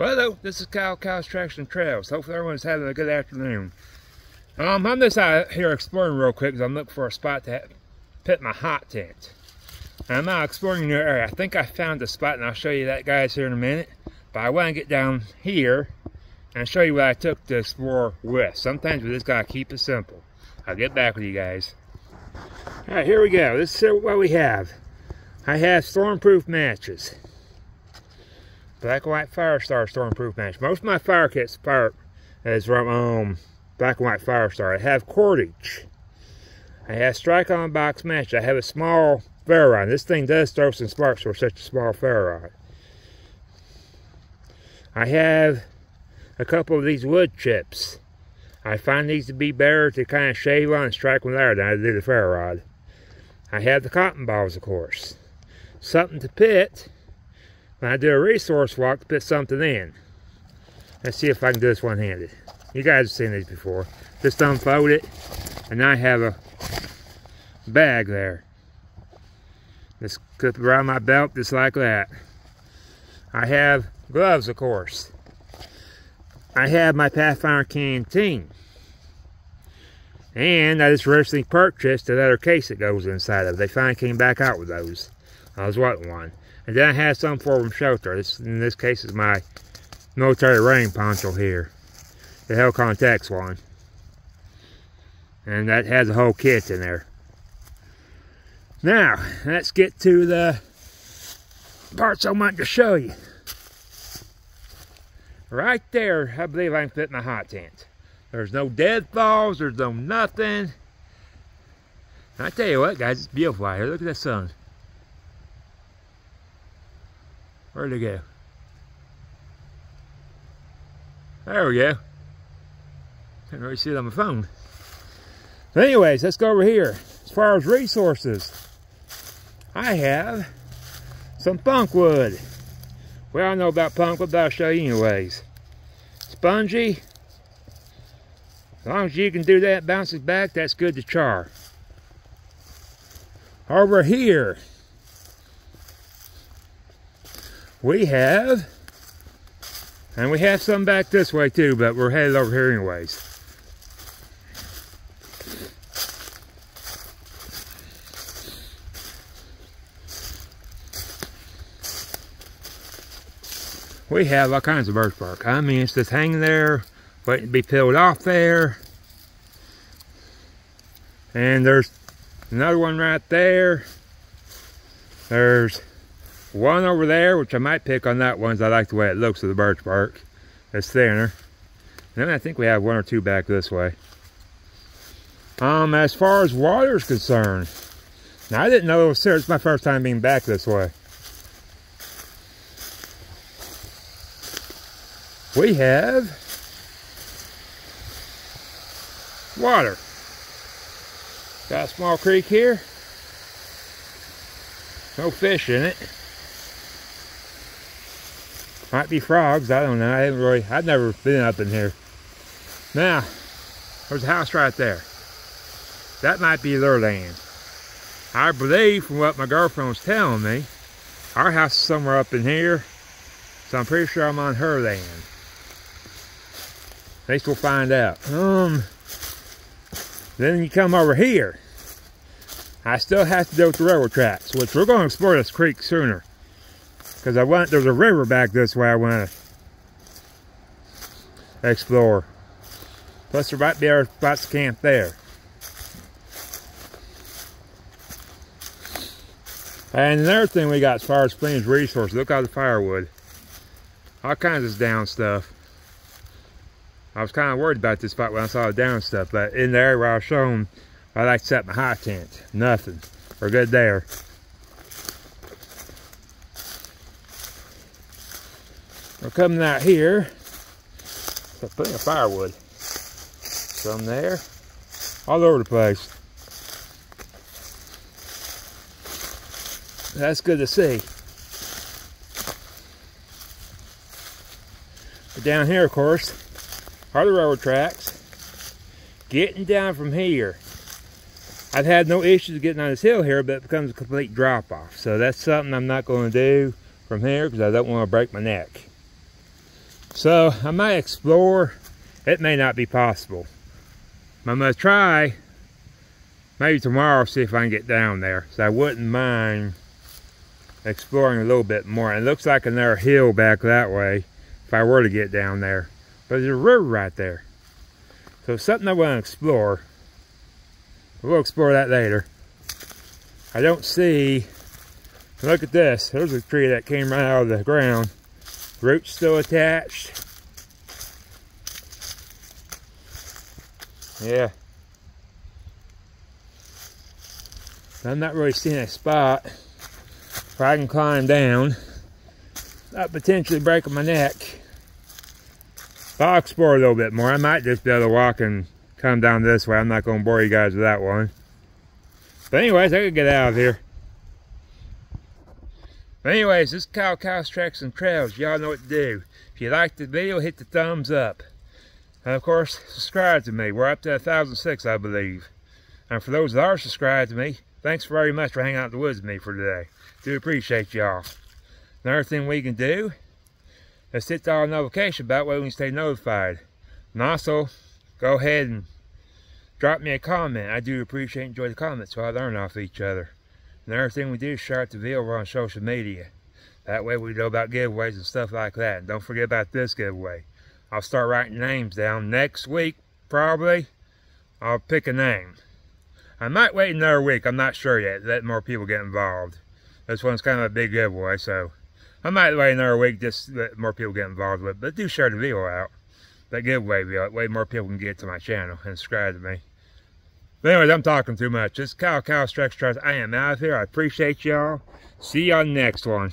Well, hello, this is Kyle Kyle's Treks and Trails. Hopefully everyone's having a good afternoon. Um, I'm just out here exploring real quick because I'm looking for a spot to put my hot tent. I'm out exploring your area. I think I found a spot and I'll show you that guys here in a minute. But I want to get down here and show you what I took to explore with. Sometimes we just gotta keep it simple. I'll get back with you guys. All right, here we go. This is what we have. I have stormproof matches. Black and White Firestar Stormproof match. Most of my fire kits fire is from um, Black and White Firestar. I have cordage. I have strike on box match. I have a small ferro rod. This thing does throw some sparks for such a small ferro rod. I have a couple of these wood chips. I find these to be better to kind of shave on and strike with there than I do the ferro rod. I have the cotton balls, of course. Something to pit when I do a resource walk to put something in. Let's see if I can do this one-handed. You guys have seen these before. Just unfold it, and I have a bag there. Just clip around my belt just like that. I have gloves, of course. I have my Pathfinder canteen. And I just recently purchased another case that goes inside of it. They finally came back out with those. I was wanting one. And then I have some from shelter. This, in this case is my military rain poncho here. The Helikon-Tex one. And that has a whole kit in there. Now, let's get to the parts I want to show you. Right there, I believe I can fit my hot tent. There's no deadfalls, there's no nothing. I tell you what, guys, it's beautiful out here. Look at that sun. Where'd it go? There we go. Can't really see it on my phone. But anyways, let's go over here. As far as resources, I have some punk wood. Well, I know about punk wood, but I'll show you anyways. Spongy. As long as you can do that, bounces back, that's good to char. Over here, we have, and we have some back this way too, but we're headed over here anyways. We have all kinds of birch bark. I mean, it's just hanging there, waiting to be peeled off there. And there's another one right there. There's one over there, which I might pick on that one, I like the way it looks with the birch bark. It's thinner. And then I think we have one or two back this way. Um, as far as water is concerned, now I didn't know it was there. It's my first time being back this way. We have water. Got a small creek here. No fish in it. Might be frogs, I don't know. I haven't really, I've never been up in here. Now, there's a house right there. That might be their land. I believe from what my girlfriend was telling me, our house is somewhere up in here. So I'm pretty sure I'm on her land. At least we'll find out. Um, then you come over here. I still have to deal with the railroad tracks, which we're going to explore this creek sooner. Because I want, there's a river back this way I want to explore. Plus there might be other spots to camp there. And another thing we got as far as Flames resources, look at the firewood. All kinds of down stuff. I was kind of worried about this spot when I saw the down stuff, but in the area where I was shown, I like to set my hot tent. Nothing. We're good there. We're coming out here. Plenty of firewood. Some there. All over the place. That's good to see. But down here, of course, are the railroad tracks. Getting down from here. I've had no issues getting on this hill here, but it becomes a complete drop off. So that's something I'm not going to do from here because I don't want to break my neck. So I might explore. It may not be possible. I'm gonna try maybe tomorrow see if I can get down there. So I wouldn't mind exploring a little bit more. It looks like another hill back that way if I were to get down there. But there's a river right there. So something I want to explore. We'll explore that later. I don't see, look at this. There's a tree that came right out of the ground. Roots still attached. Yeah. I'm not really seeing a spot where I can climb down. Not potentially breaking my neck. I'll explore a little bit more. I might just be able to walk and come down this way. I'm not going to bore you guys with that one. But anyways, I could get out of here. But anyways, this is Kyle Kyle's Treks and Trails. Y'all know what to do. If you liked the video, hit the thumbs up. And of course, subscribe to me. We're up to 1,006, I believe. And for those that are subscribed to me, thanks very much for hanging out in the woods with me for today. Do appreciate y'all. Another thing we can do is hit the notification bell way we can stay notified. And also, go ahead and drop me a comment. I do appreciate and enjoy the comments so I learn off each other. Another thing we do is share the video on social media. That way we know about giveaways and stuff like that. And don't forget about this giveaway. I'll start writing names down. Next week, probably, I'll pick a name. I might wait another week. I'm not sure yet. Let more people get involved. This one's kind of a big giveaway, so I might wait another week just let more people get involved with it. But do share the video out. That giveaway video. Way more people can get to my channel and subscribe to me. But anyways, I'm talking too much. This is Kyle Kyle Treks Trust. I am out of here. I appreciate y'all. See y'all next one.